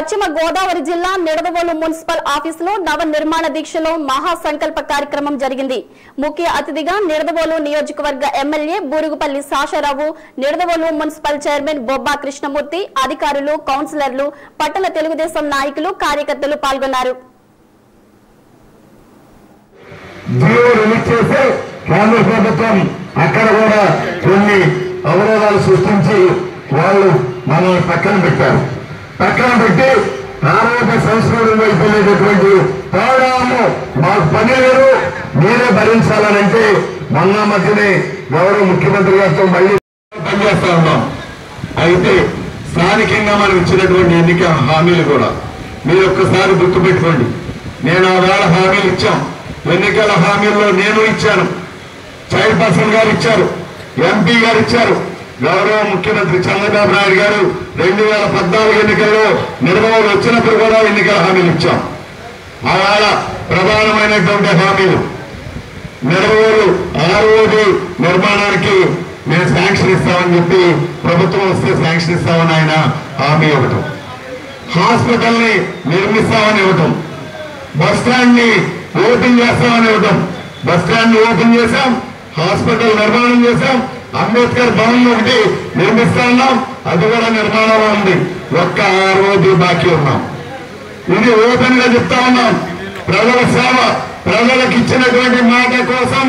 పశ్చిమ గోదావరి జిల్లా నిడదవోలు మున్సిపల్ ఆఫీసులో నవ నిర్మాణ దీక్షలో మహాసంకల్ప కార్యక్రమం జరిగింది. ముఖ్య అతిథిగా నిడదవోలు నియోజకవర్గ MLA Burugupalli Sesharao Nidadavolu municipal chairman Bobba Krishnamurthy అధికారులు కౌన్సిలర్లు పట్టణ తెలుగుదేశం నాయకులు కార్యకర్తలు పాల్గొన్నారు. అక్కడ కూడా కొన్ని అవరోధాలు సృష్టించి వాళ్ళు మనల్ని పక్కన పెట్టారు. పక్కన పెట్టి ఆరోగ్య సంస్కృతి వైపు వెళ్ళేటటువంటి పోరాము మాకు పని లేదు. మీరే భరించాలనంటే మొన్న మధ్యనే గౌరవ ముఖ్యమంత్రి గారితో మళ్ళీ పనిచేస్తా ఉన్నాం. అయితే స్థానికంగా మనం ఇచ్చినటువంటి ఎన్నిక హామీలు కూడా మీరు ఒక్కసారి గుర్తుపెట్టుకోండి. నేను ఆ వేళ హామీలు ఇచ్చాం. ఎన్నికల హామీల్లో నేను ఇచ్చాను. చైర్పర్సన్ గారు ఇచ్చారు. ఎంపీ గారు ఇచ్చారు. గౌరవ ముఖ్యమంత్రి చంద్రబాబు నాయుడు గారు రెండు వేల పద్నాలుగు ఎన్నికల్లో నిర్మూలన వచ్చినప్పుడు కూడా ఎన్నికల హామీలు ఇచ్చాం. ఆవేళ ప్రధానమైనటువంటి హామీలు. నెరవేరు ఆరోగ్య నిర్మాణానికి మేము శాంక్షన్ ఇస్తామని చెప్పి ప్రభుత్వం వస్తే శాంక్షన్ ఇస్తామని ఆయన హామీ ఇవ్వటం. హాస్పిటల్ని నిర్మిస్తామని ఇవ్వటం. బస్ స్టాండ్ని ఓపెన్ చేస్తామని ఇవ్వటం. బస్ స్టాండ్ని ఓపెన్ చేశాం. హాస్పిటల్ నిర్మాణం చేశాం. అంబేద్కర్ భవన్ ఒకటి నిర్మిస్తున్నాం అది కూడా నిర్మాణంలో ఉంది. ఒక్క రోజు బాకీ ఉన్నాం. ఇది ఓపెన్గా చెప్తా ఉన్నాం. ప్రజల సేవ ప్రజలకు ఇచ్చినటువంటి మాట కోసం